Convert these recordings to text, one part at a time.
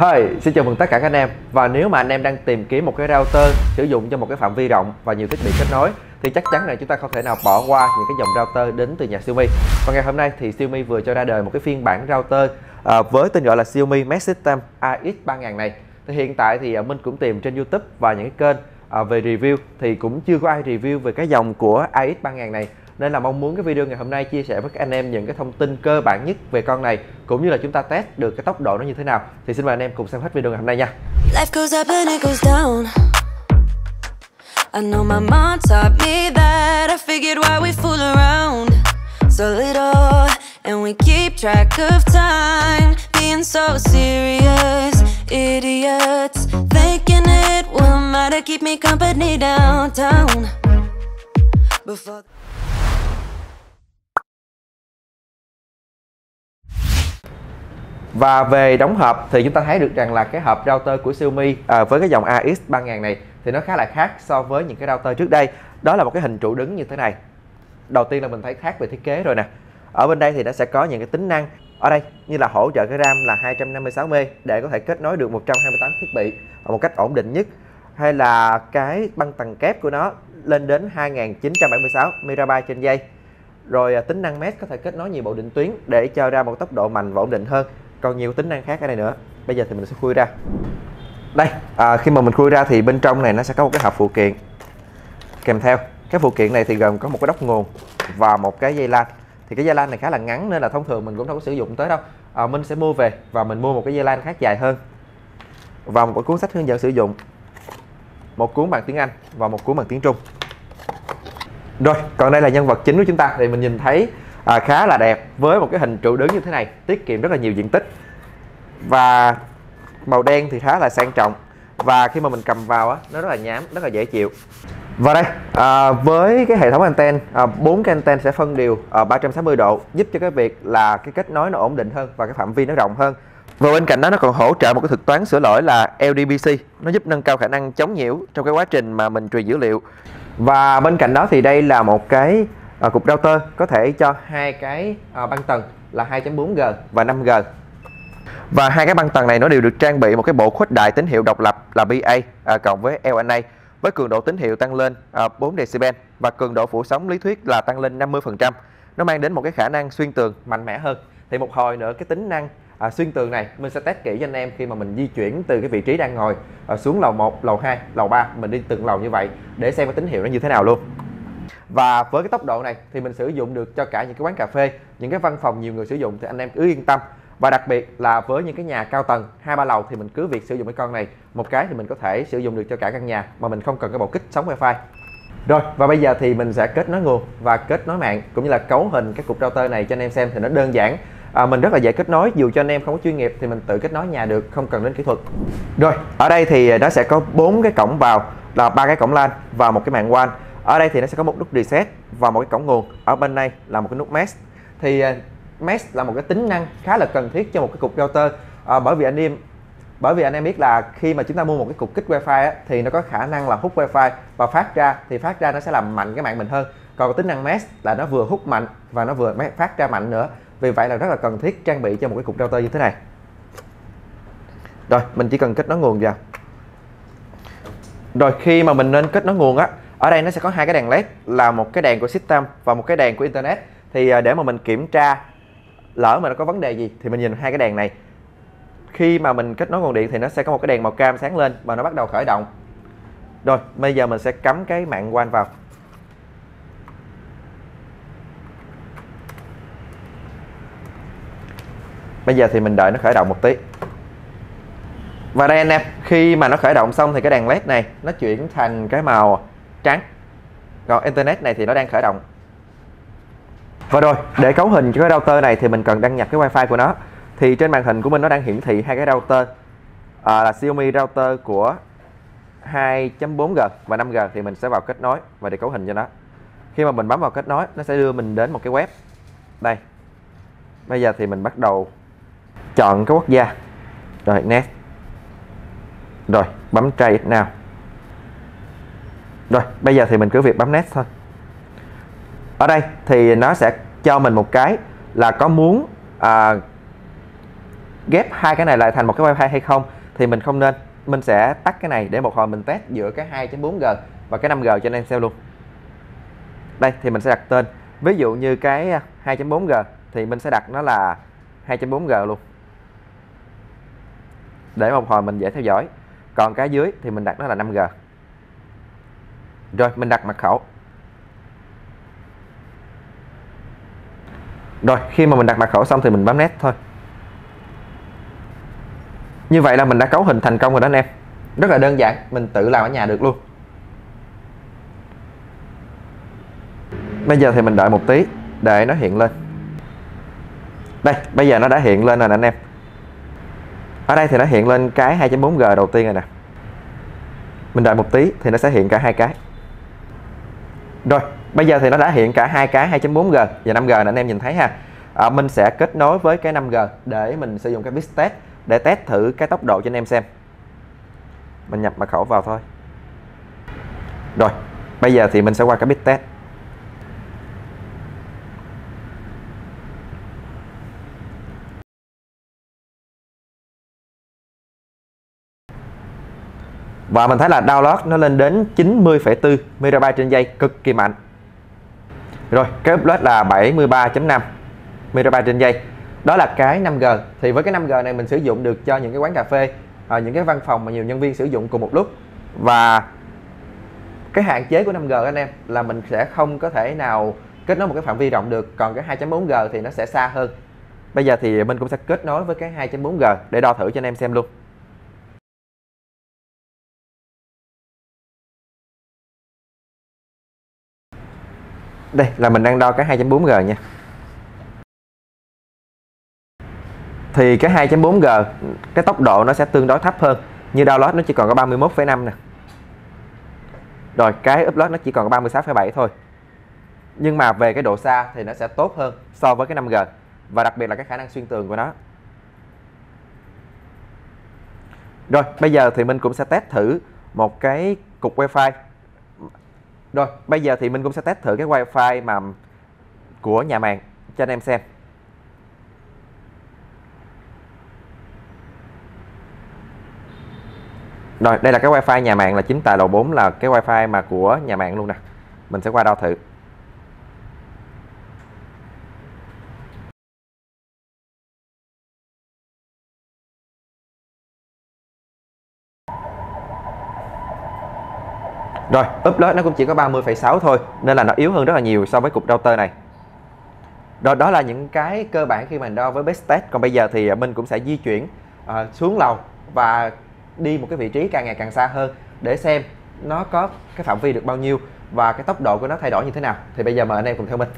Hi, xin chào mừng tất cả các anh em. Và nếu mà anh em đang tìm kiếm một cái router sử dụng cho một cái phạm vi rộng và nhiều thiết bị kết nối thì chắc chắn là chúng ta không thể nào bỏ qua những cái dòng router đến từ nhà Xiaomi. Và ngày hôm nay thì Xiaomi vừa cho ra đời một cái phiên bản router à, với tên gọi là Xiaomi Mesh System AX3000 này. Thì hiện tại thì à, Minh cũng tìm trên YouTube và những cái kênh à, về review thì cũng chưa có ai review về cái dòng của AX3000 này nên là mong muốn cái video ngày hôm nay chia sẻ với các anh em những cái thông tin cơ bản nhất về con này cũng như là chúng ta test được cái tốc độ nó như thế nào. Thì xin mời anh em cùng xem hết video ngày hôm nay nha. Life goes up and it goes down. I know my mom taught me that. I figured why we fool around So little and we keep track of time. Being so serious, idiots Thinking it will matter, keep me company downtown. Before Và về đóng hộp thì chúng ta thấy được rằng là cái hộp router của Xiaomi à, với cái dòng AX3000 này thì nó khá là khác so với những cái router trước đây. Đó là một cái hình trụ đứng như thế này. Đầu tiên là mình thấy khác về thiết kế rồi nè. Ở bên đây thì nó sẽ có những cái tính năng ở đây như là hỗ trợ cái RAM là 256M để có thể kết nối được 128 thiết bị một cách ổn định nhất hay là cái băng tầng kép của nó lên đến 2976 MB trên giây rồi à, tính năng mesh có thể kết nối nhiều bộ định tuyến để cho ra một tốc độ mạnh và ổn định hơn còn nhiều tính năng khác ở đây nữa. Bây giờ thì mình sẽ khui ra. Đây à, khi mà mình khui ra thì bên trong này nó sẽ có một cái hộp phụ kiện. Kèm theo cái phụ kiện này thì gồm có một cái đốc nguồn và một cái dây lan. Thì cái dây lan này khá là ngắn nên là thông thường mình cũng không có sử dụng tới đâu. À, mình sẽ mua về và mình mua một cái dây lan khác dài hơn. Và một cuốn sách hướng dẫn sử dụng. Một cuốn bằng tiếng Anh và một cuốn bằng tiếng Trung. Rồi còn đây là nhân vật chính của chúng ta. Thì mình nhìn thấy à, khá là đẹp với một cái hình trụ đứng như thế này tiết kiệm rất là nhiều diện tích. Và màu đen thì khá là sang trọng. Và khi mà mình cầm vào á nó rất là nhám rất là dễ chịu. Và đây à, với cái hệ thống anten à, 4 cái anten sẽ phân đều ở 360 độ giúp cho cái việc là cái kết nối nó ổn định hơn và cái phạm vi nó rộng hơn. Và bên cạnh đó nó còn hỗ trợ một cái thuật toán sửa lỗi là LDPC nó giúp nâng cao khả năng chống nhiễu trong cái quá trình mà mình truyền dữ liệu. Và bên cạnh đó thì đây là một cái à, cục router có thể cho hai cái à, băng tầng là 2.4G và 5G và hai cái băng tầng này nó đều được trang bị một cái bộ khuếch đại tín hiệu độc lập là BA à, cộng với LNA với cường độ tín hiệu tăng lên à, 4 decibel và cường độ phủ sóng lý thuyết là tăng lên 50%. Nó mang đến một cái khả năng xuyên tường mạnh mẽ hơn. Thì một hồi nữa cái tính năng à, xuyên tường này mình sẽ test kỹ cho anh em khi mà mình di chuyển từ cái vị trí đang ngồi à, xuống lầu 1, lầu 2, lầu 3 mình đi từng lầu như vậy để xem cái tín hiệu nó như thế nào luôn và với cái tốc độ này thì mình sử dụng được cho cả những cái quán cà phê những cái văn phòng nhiều người sử dụng thì anh em cứ yên tâm. Và đặc biệt là với những cái nhà cao tầng hai ba lầu thì mình cứ việc sử dụng cái con này. Một cái thì mình có thể sử dụng được cho cả căn nhà mà mình không cần cái bộ kích sóng wifi. Rồi và bây giờ thì mình sẽ kết nối nguồn và kết nối mạng cũng như là cấu hình cái cục router này cho anh em xem thì nó đơn giản. À, mình rất là dễ kết nối dù cho anh em không có chuyên nghiệp thì mình tự kết nối nhà được không cần đến kỹ thuật. Rồi ở đây thì nó sẽ có bốn cái cổng vào là ba cái cổng LAN và một cái mạng WAN ở đây thì nó sẽ có một nút reset và một cái cổng nguồn. Ở bên này là một cái nút mesh. Thì à, mesh là một cái tính năng khá là cần thiết cho một cái cục router. À, bởi vì anh em bởi vì anh em biết là khi mà chúng ta mua một cái cục kích wifi á, thì nó có khả năng là hút wifi và phát ra thì phát ra nó sẽ làm mạnh cái mạng mình hơn. Còn tính năng mesh là nó vừa hút mạnh và nó vừa phát ra mạnh nữa. Vì vậy là rất là cần thiết trang bị cho một cái cục router như thế này. Rồi mình chỉ cần kết nối nguồn vào. Rồi khi mà mình nên kết nối nguồn á ở đây nó sẽ có hai cái đèn led, là một cái đèn của system và một cái đèn của internet. Thì à, để mà mình kiểm tra lỡ mà nó có vấn đề gì thì mình nhìn hai cái đèn này. Khi mà mình kết nối nguồn điện thì nó sẽ có một cái đèn màu cam sáng lên và nó bắt đầu khởi động. Rồi, bây giờ mình sẽ cắm cái mạng WAN vào. Bây giờ thì mình đợi nó khởi động một tí. Và đây anh em, khi mà nó khởi động xong thì cái đèn led này nó chuyển thành cái màu trắng. Còn internet này thì nó đang khởi động. Và rồi để cấu hình cho cái router này thì mình cần đăng nhập cái wifi của nó. Thì trên màn hình của mình nó đang hiển thị hai cái router. À, là Xiaomi router của 2.4G và 5G thì mình sẽ vào kết nối và để cấu hình cho nó. Khi mà mình bấm vào kết nối nó sẽ đưa mình đến một cái web. Đây. Bây giờ thì mình bắt đầu chọn cái quốc gia. Rồi next. Rồi bấm try it now rồi bây giờ thì mình cứ việc bấm next thôi. Ở đây thì nó sẽ cho mình một cái là có muốn à, ghép hai cái này lại thành một cái wifi hay không thì mình không nên. Mình sẽ tắt cái này để một hồi mình test giữa cái 2.4G và cái 5G cho anh em xem luôn. Đây thì mình sẽ đặt tên. Ví dụ như cái 2.4G thì mình sẽ đặt nó là 2.4G luôn. Để một hồi mình dễ theo dõi. Còn cái dưới thì mình đặt nó là 5G rồi, mình đặt mật khẩu. Rồi, khi mà mình đặt mật khẩu xong thì mình bấm nét thôi. Như vậy là mình đã cấu hình thành công rồi đó anh em. Rất là đơn giản, mình tự làm ở nhà được luôn. Bây giờ thì mình đợi một tí, để nó hiện lên. Đây, bây giờ nó đã hiện lên rồi nè anh em. Ở đây thì nó hiện lên cái 2.4G đầu tiên rồi nè. Mình đợi một tí thì nó sẽ hiện cả hai cái rồi bây giờ thì nó đã hiện cả hai cái 2.4G và 5G nè anh em nhìn thấy ha. À, mình sẽ kết nối với cái 5G để mình sử dụng cái bit test để test thử cái tốc độ cho anh em xem. Mình nhập mật khẩu vào thôi. Rồi bây giờ thì mình sẽ qua cái bit test. Và mình thấy là download nó lên đến 90,4 MB trên giây cực kỳ mạnh. Rồi cái upload là 73.5 MB trên giây. Đó là cái 5G thì với cái 5G này mình sử dụng được cho những cái quán cà phê à, những cái văn phòng mà nhiều nhân viên sử dụng cùng một lúc. Và cái hạn chế của 5G anh em là mình sẽ không có thể nào kết nối một cái phạm vi rộng được. Còn cái 2.4G thì nó sẽ xa hơn. Bây giờ thì mình cũng sẽ kết nối với cái 2.4G để đo thử cho anh em xem luôn. Đây là mình đang đo cái 2.4G nha. Thì cái 2.4G cái tốc độ nó sẽ tương đối thấp hơn. Như download nó chỉ còn có 31,5 nè. Rồi cái upload nó chỉ còn có 36,7 thôi. Nhưng mà về cái độ xa thì nó sẽ tốt hơn so với cái 5G và đặc biệt là cái khả năng xuyên tường của nó. Rồi bây giờ thì mình cũng sẽ test thử một cái cục wifi rồi bây giờ thì mình cũng sẽ test thử cái wifi mà của nhà mạng cho anh em xem Rồi, đây là cái wifi nhà mạng là chính tại lầu 4 là cái wifi mà của nhà mạng luôn nè. Mình sẽ qua đo thử. Rồi, upload nó cũng chỉ có 30,6 thôi nên là nó yếu hơn rất là nhiều so với cục router này. Rồi đó là những cái cơ bản khi mình đo với best test. Còn bây giờ thì à, mình cũng sẽ di chuyển uh, xuống lầu và đi một cái vị trí càng ngày càng xa hơn để xem nó có cái phạm vi được bao nhiêu và cái tốc độ của nó thay đổi như thế nào thì bây giờ mời anh em cùng theo mình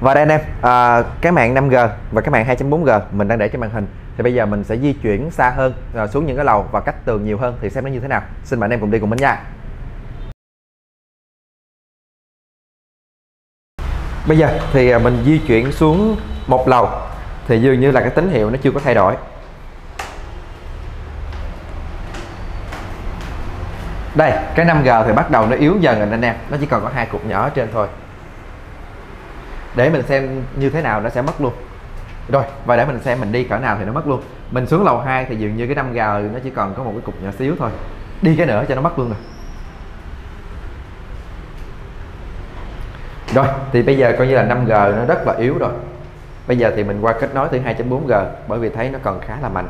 và đây anh em à, cái mạng 5G và cái mạng 2.4G mình đang để trên màn hình thì bây giờ mình sẽ di chuyển xa hơn à, xuống những cái lầu và cách tường nhiều hơn thì xem nó như thế nào. Xin mời anh em cùng đi cùng mình nha. Bây giờ thì à, mình di chuyển xuống một lầu thì dường như là cái tín hiệu nó chưa có thay đổi. Đây cái 5G thì bắt đầu nó yếu dần rồi anh em nó chỉ còn có hai cục nhỏ ở trên thôi để mình xem như thế nào nó sẽ mất luôn. Rồi, và để mình xem mình đi cỡ nào thì nó mất luôn. Mình xuống lầu 2 thì dường như cái 5G nó chỉ còn có một cái cục nhỏ xíu thôi. Đi cái nữa cho nó mất luôn rồi. Rồi, thì bây giờ coi như là 5G nó rất là yếu rồi. Bây giờ thì mình qua kết nối từ 2.4G bởi vì thấy nó còn khá là mạnh.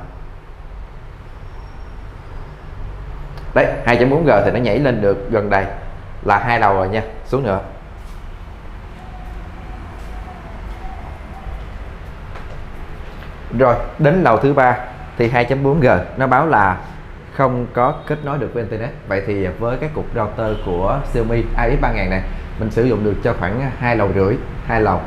Đấy 2.4G thì nó nhảy lên được gần đây. Là hai đầu rồi nha, xuống nữa. Rồi đến lầu thứ ba thì 2.4G nó báo là không có kết nối được với internet. Vậy thì với cái cục router của Xiaomi AX3000 này mình sử dụng được cho khoảng hai lầu rưỡi hai lầu.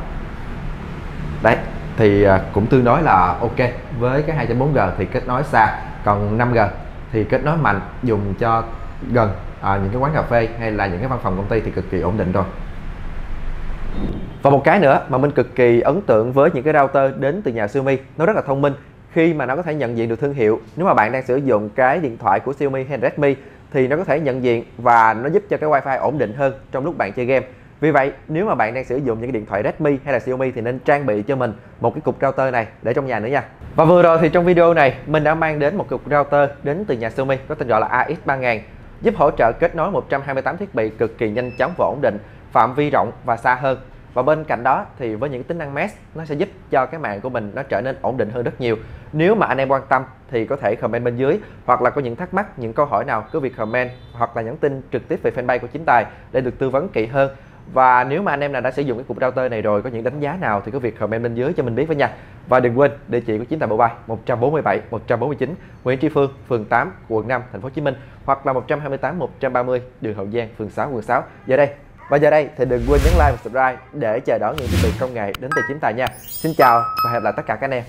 Đấy thì à, cũng tương đối là ok. Với cái 2.4G thì kết nối xa còn 5G thì kết nối mạnh dùng cho gần à, những cái quán cà phê hay là những cái văn phòng công ty thì cực kỳ ổn định rồi và một cái nữa mà mình cực kỳ ấn tượng với những cái router đến từ nhà Xiaomi nó rất là thông minh khi mà nó có thể nhận diện được thương hiệu nếu mà bạn đang sử dụng cái điện thoại của Xiaomi hay Redmi thì nó có thể nhận diện và nó giúp cho cái wifi ổn định hơn trong lúc bạn chơi game Vì vậy, nếu mà bạn đang sử dụng những cái điện thoại Redmi hay là Xiaomi thì nên trang bị cho mình một cái cục router này để trong nhà nữa nha. Và vừa rồi thì trong video này mình đã mang đến một cục router đến từ nhà Xiaomi có tên gọi là AX3000 giúp hỗ trợ kết nối 128 thiết bị cực kỳ nhanh chóng và ổn định, phạm vi rộng và xa hơn. Và bên cạnh đó thì với những tính năng mesh nó sẽ giúp cho cái mạng của mình nó trở nên ổn định hơn rất nhiều. Nếu mà anh em quan tâm thì có thể comment bên dưới hoặc là có những thắc mắc, những câu hỏi nào cứ việc comment hoặc là nhắn tin trực tiếp về fanpage của chính tài để được tư vấn kỹ hơn. Và nếu mà anh em nào đã sử dụng cái cục router này rồi có những đánh giá nào thì có việc comment bên dưới cho mình biết với nha. Và đừng quên địa chỉ của chính tài Mobile 147 149 Nguyễn Tri Phương, phường 8, quận 5, thành phố Hồ Chí Minh hoặc là 128 130 đường Hậu Giang, phường 6, quận 6. Giờ đây và giờ đây thì đừng quên nhấn like và subscribe để chờ đón những thiết bị công nghệ đến từ chính tài nha. Xin chào và hẹn gặp lại tất cả các anh em.